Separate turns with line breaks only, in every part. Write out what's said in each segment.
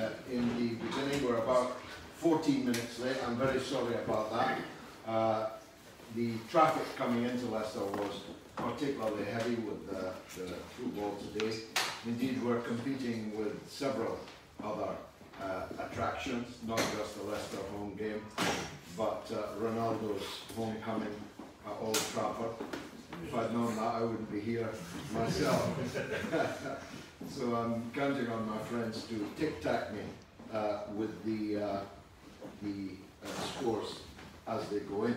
uh, in the beginning. We're about 14 minutes late. I'm very sorry about that. Uh, the traffic coming into Leicester was particularly heavy with the, the football today. Indeed, we're competing with several other uh, attractions, not just the Leicester home game, but uh, Ronaldo's homecoming at Old Trafford. If I'd known that, I wouldn't be here myself. so I'm counting on my friends to tic-tac me uh, with the, uh, the uh, scores as they go in.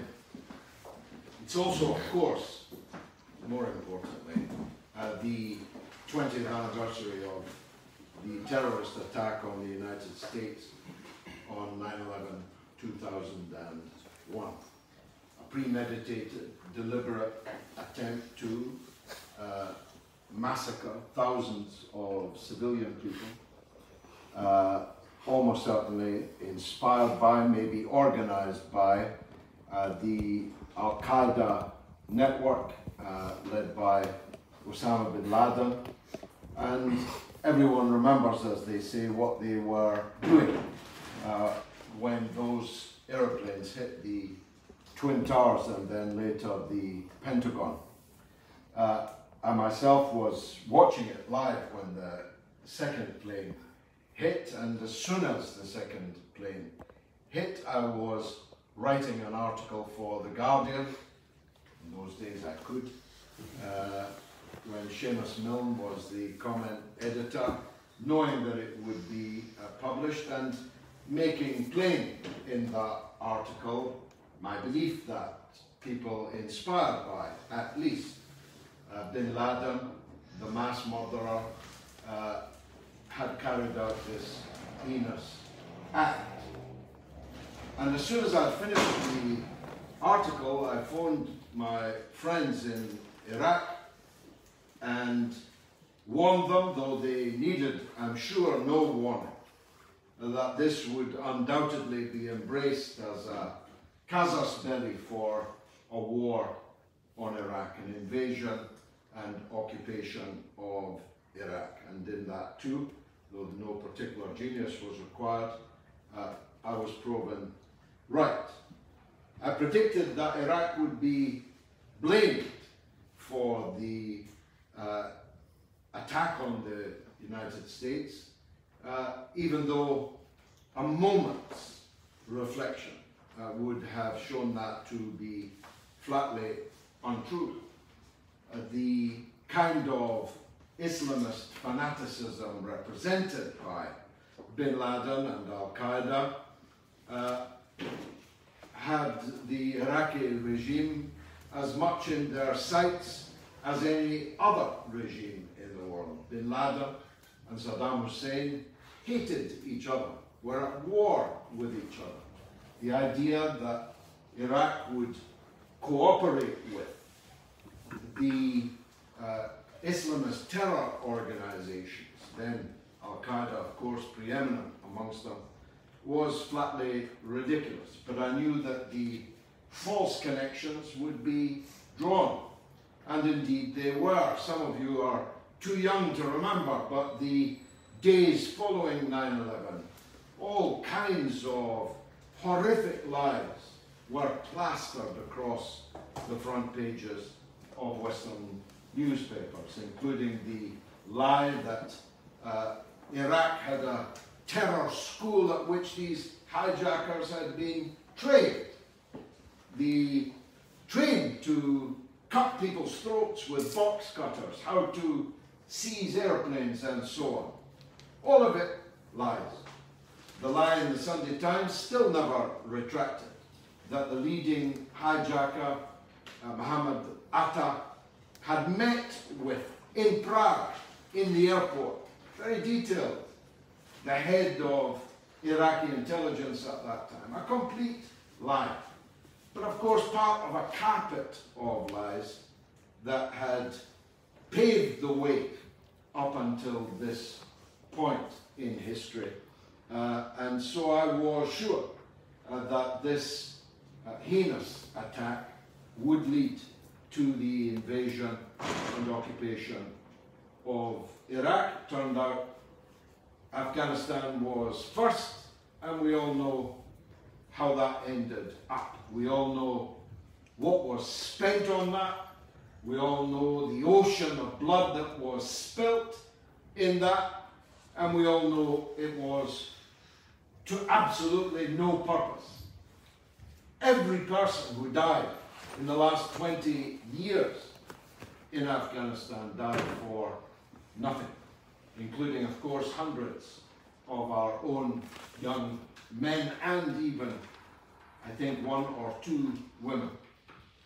It's also, of course, more importantly, uh, the 20th anniversary of the terrorist attack on the United States on 9-11 2001. A premeditated, deliberate attempt to uh, massacre thousands of civilian people, uh, almost certainly inspired by, maybe organized by, uh, the Al-Qaeda network uh, led by Osama bin Laden. And everyone remembers, as they say, what they were doing uh, when those airplanes hit the Twin Towers and then later the Pentagon. Uh, I myself was watching it live when the second plane hit, and as soon as the second plane hit, I was writing an article for The Guardian. In those days I could. Uh, when Seumas Milne was the comment editor, knowing that it would be uh, published and making plain in that article my belief that people inspired by, at least, uh, bin Laden, the mass murderer, uh, had carried out this heinous act. And as soon as I finished the article, I phoned my friends in Iraq and warned them, though they needed, I'm sure, no warning, that this would undoubtedly be embraced as a casus belli for a war on Iraq, an invasion and occupation of Iraq. And in that too, though no particular genius was required, uh, I was proven right. I predicted that Iraq would be blamed for the uh, attack on the United States, uh, even though a moment's reflection uh, would have shown that to be flatly untrue. Uh, the kind of Islamist fanaticism represented by bin Laden and Al Qaeda uh, had the Iraqi regime as much in their sights as any other regime in the world. Bin Laden and Saddam Hussein hated each other, were at war with each other. The idea that Iraq would cooperate with the uh, Islamist terror organizations, then Al Qaeda, of course, preeminent amongst them, was flatly ridiculous. But I knew that the false connections would be drawn. And indeed they were. Some of you are too young to remember, but the days following 9 11, all kinds of horrific lies were plastered across the front pages of Western newspapers, including the lie that uh, Iraq had a terror school at which these hijackers had been trained. The trained to cut people's throats with box cutters, how to seize airplanes and so on. All of it lies. The lie in the Sunday Times still never retracted that the leading hijacker, uh, Mohammed Atta, had met with in Prague, in the airport, very detailed, the head of Iraqi intelligence at that time. A complete lie. But of course, part of a carpet of lies that had paved the way up until this point in history. Uh, and so I was sure uh, that this uh, heinous attack would lead to the invasion and occupation of Iraq. Turned out Afghanistan was first, and we all know how that ended up. We all know what was spent on that. We all know the ocean of blood that was spilt in that, and we all know it was to absolutely no purpose. Every person who died in the last 20 years in Afghanistan died for nothing, including, of course, hundreds of our own young men and even, I think, one or two women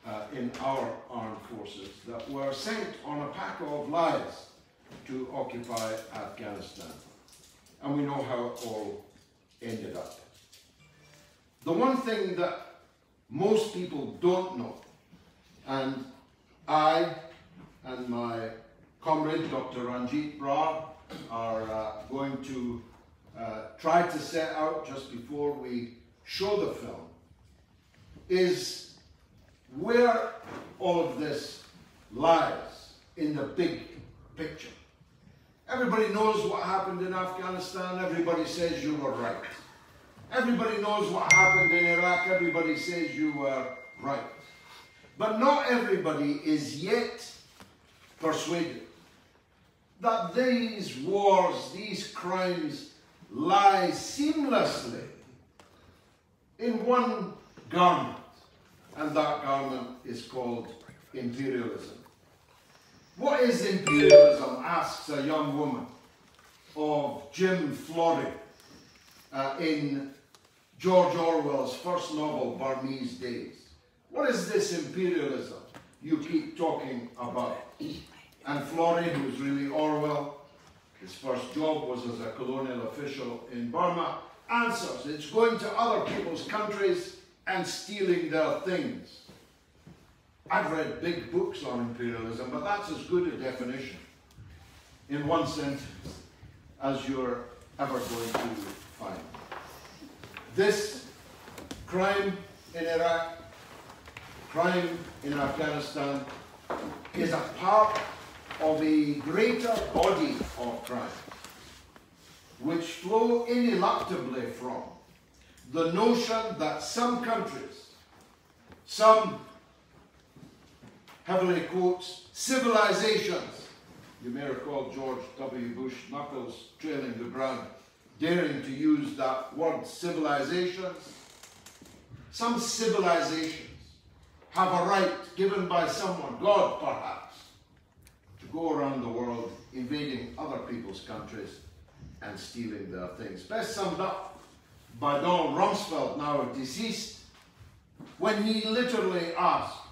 uh, in our armed forces that were sent on a pack of lies to occupy Afghanistan. And we know how it all ended up. The one thing that most people don't know, and I and my comrade Dr. Ranjit Brar are uh, going to uh, try to set out just before we show the film, is where all of this lies in the big picture. Everybody knows what happened in Afghanistan. Everybody says you were right. Everybody knows what happened in Iraq. Everybody says you were right. But not everybody is yet persuaded that these wars, these crimes, lie seamlessly in one garment. And that garment is called imperialism. What is imperialism? asks a young woman of Jim Flory uh, in George Orwell's first novel, Burmese Days. What is this imperialism you keep talking about? And Flory, who's really Orwell, his first job was as a colonial official in Burma, answers it's going to other people's countries and stealing their things. I've read big books on imperialism, but that's as good a definition in one sentence as you're ever going to find. This crime in Iraq, crime in Afghanistan, is a part of a greater body of crime which flow ineluctably from the notion that some countries, some heavily quotes, civilizations. You may recall George W. Bush, knuckles trailing the ground, daring to use that word civilizations. Some civilizations have a right given by someone, God perhaps, to go around the world invading other people's countries and stealing their things. Best summed up by Donald Rumsfeld, now deceased, when he literally asked,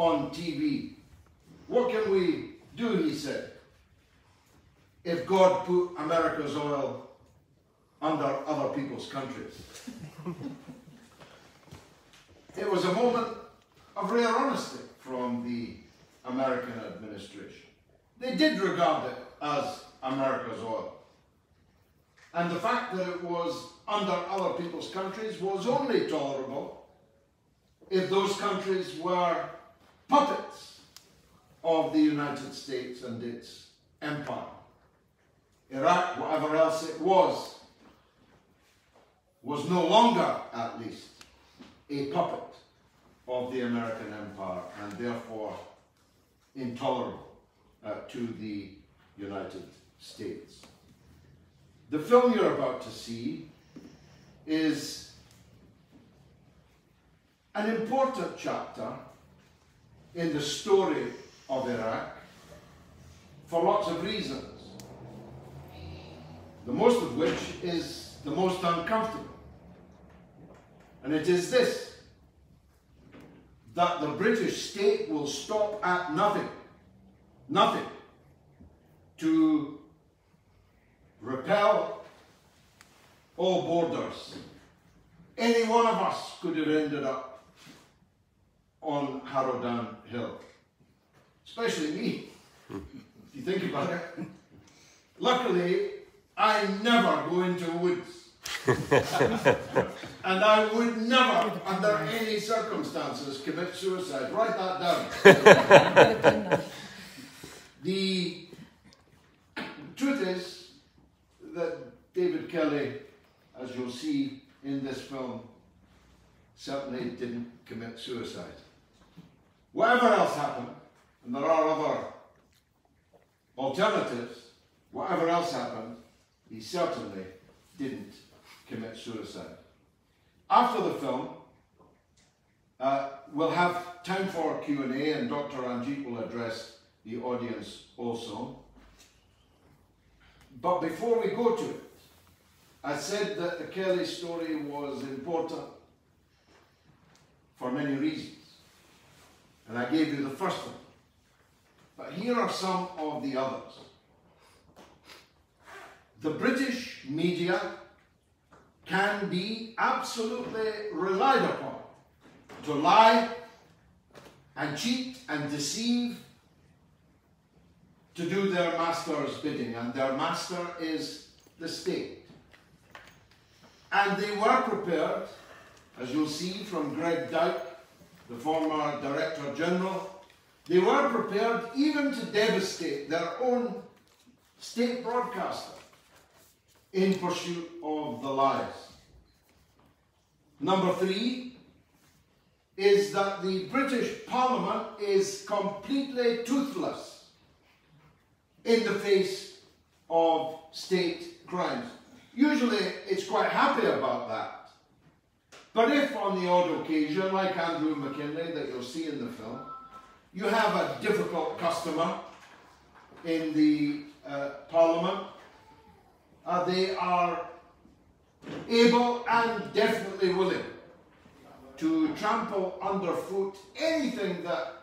on TV. What can we do, he said, if God put America's oil under other people's countries? it was a moment of rare honesty from the American administration. They did regard it as America's oil. And the fact that it was under other people's countries was only tolerable if those countries were puppets of the United States and its empire. Iraq, whatever else it was, was no longer, at least, a puppet of the American empire and therefore intolerable uh, to the United States. The film you're about to see is an important chapter in the story of Iraq for lots of reasons. The most of which is the most uncomfortable. And it is this that the British state will stop at nothing, nothing, to repel all boarders. Any one of us could have ended up on Harrowdown Hill. Especially me, if you think about it. Luckily, I never go into woods. and I would never, under any circumstances, commit suicide. Write that down. the truth is that David Kelly, as you'll see in this film, certainly didn't commit suicide. Whatever else happened, and there are other alternatives, whatever else happened, he certainly didn't commit suicide. After the film, uh, we'll have time for Q&A and Dr. Ranjit will address the audience also. But before we go to it, I said that the Kelly story was important for many reasons. And I gave you the first one. But here are some of the others. The British media can be absolutely relied upon to lie and cheat and deceive to do their master's bidding, and their master is the state. And they were prepared, as you'll see from Greg Dyke, the former Director General, they were prepared even to devastate their own state broadcaster in pursuit of the lies. Number three is that the British Parliament is completely toothless in the face of state crimes. Usually it's quite happy about that. But if on the odd occasion, like Andrew Mackinlay that you'll see in the film, you have a difficult customer in the uh, Parliament, uh, they are able and definitely willing to trample underfoot anything that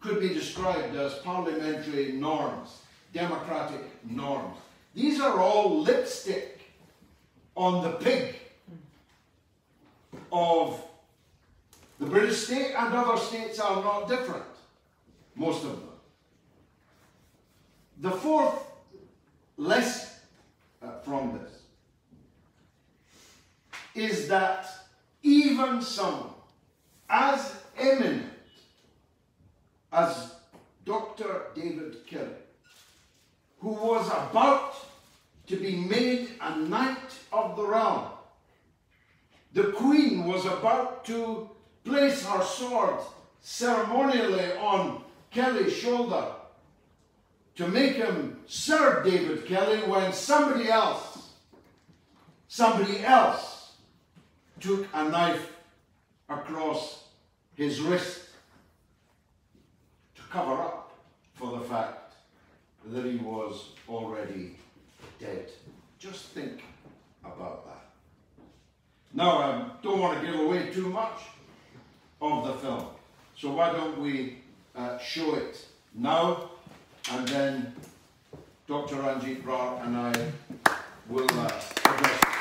could be described as parliamentary norms, democratic norms. These are all lipstick on the pig of the British state and other states are not different, most of them. The fourth lesson uh, from this is that even someone as eminent as Dr. David Kelly, who was about to be made a knight of the realm, the Queen was about to place her sword ceremonially on Kelly's shoulder to make him serve David Kelly when somebody else, somebody else took a knife across his wrist to cover up for the fact that he was already dead. Just think about that. Now, I don't want to give away too much of the film, so why don't we uh, show it now? and then Dr. Ranjit Brar and I will uh,